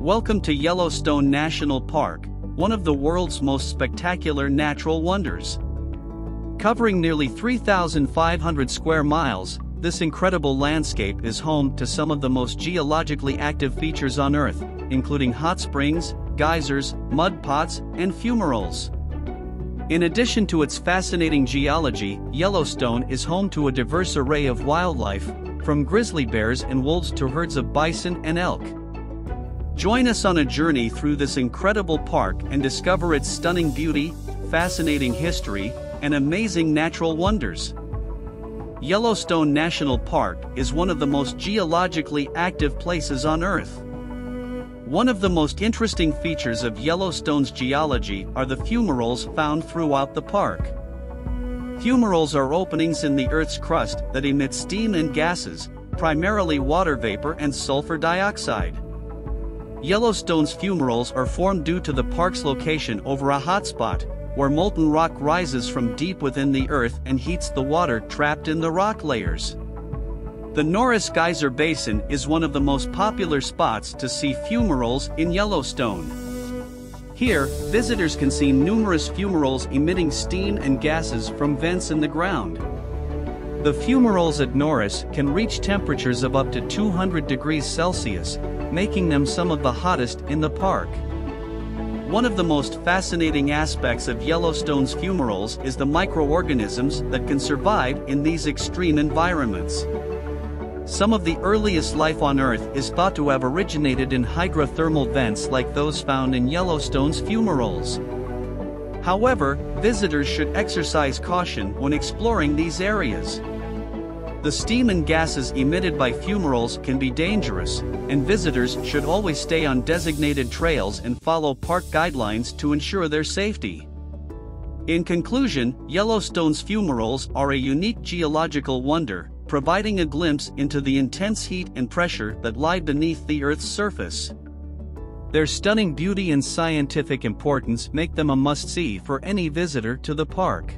Welcome to Yellowstone National Park, one of the world's most spectacular natural wonders. Covering nearly 3,500 square miles, this incredible landscape is home to some of the most geologically active features on Earth, including hot springs, geysers, mud pots, and fumaroles. In addition to its fascinating geology, Yellowstone is home to a diverse array of wildlife, from grizzly bears and wolves to herds of bison and elk. Join us on a journey through this incredible park and discover its stunning beauty, fascinating history, and amazing natural wonders. Yellowstone National Park is one of the most geologically active places on Earth. One of the most interesting features of Yellowstone's geology are the fumaroles found throughout the park. Fumaroles are openings in the Earth's crust that emit steam and gases, primarily water vapor and sulfur dioxide. Yellowstone's fumaroles are formed due to the park's location over a hotspot, where molten rock rises from deep within the earth and heats the water trapped in the rock layers. The Norris Geyser Basin is one of the most popular spots to see fumaroles in Yellowstone. Here, visitors can see numerous fumaroles emitting steam and gases from vents in the ground. The fumaroles at Norris can reach temperatures of up to 200 degrees Celsius, making them some of the hottest in the park. One of the most fascinating aspects of Yellowstone's fumaroles is the microorganisms that can survive in these extreme environments. Some of the earliest life on Earth is thought to have originated in hydrothermal vents like those found in Yellowstone's fumaroles. However, visitors should exercise caution when exploring these areas. The steam and gases emitted by fumaroles can be dangerous, and visitors should always stay on designated trails and follow park guidelines to ensure their safety. In conclusion, Yellowstone's fumaroles are a unique geological wonder, providing a glimpse into the intense heat and pressure that lie beneath the Earth's surface. Their stunning beauty and scientific importance make them a must-see for any visitor to the park.